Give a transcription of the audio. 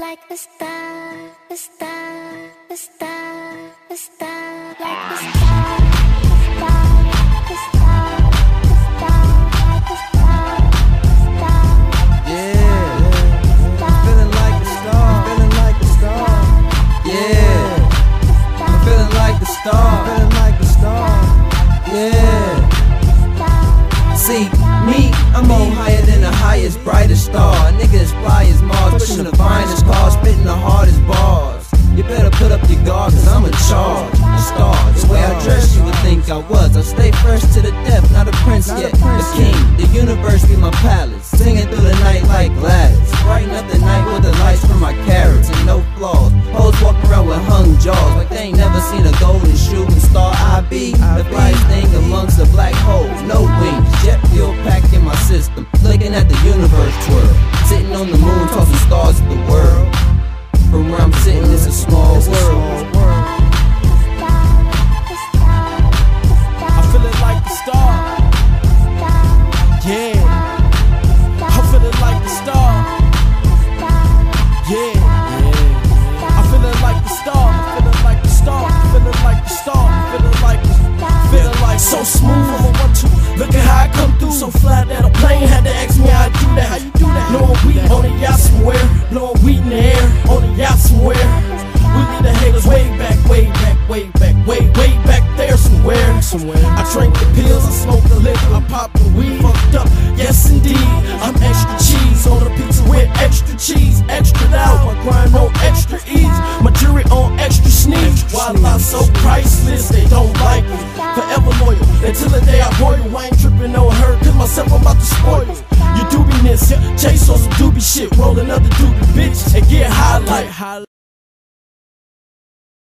Like a star, a star, a star, a star, like a ah. star, a star, a star, a star, like a star, a star, Yeah, feeling like a star, feeling like a star. Yeah, I'm feeling like a star, feeling like a star. Yeah. See, me, I'm on higher than the highest, brightest I was. I stay fresh to the death, not a prince yet. The king, the universe be my palace. Singing through the night like Gladys. Brighten up the night with the lights from my carats and no flaws. Hoes walk around with hung jaws, like they ain't never seen a golden shooting star. I be the flyest thing amongst the black holes. No wings, jet fuel packed in my system. Looking at the universe twirl. Sitting on the moon, tossing stars at the world. From where I'm sitting, it's a so smooth. I'm a one two. Look at how I come through. So fly that a plane had to ask me how I do that. How you do that? Blowing weed on a yacht somewhere. Blowing weed in the air on a yacht somewhere. We leave the haters way back, way back, way back, way, way back there somewhere. Somewhere. I drink the pills, I smoke the liquor, I pop the weed. Fucked up, yes indeed. I'm extra cheese on a pizza with extra cheese, extra out. I grind no extra ease, While I'm so priceless, they don't like me. Forever loyal until the day I boil. I ain't tripping on her, cause myself I'm about to spoil. You doobiness, chase on some doobie shit, roll another doobie bitch and get high like.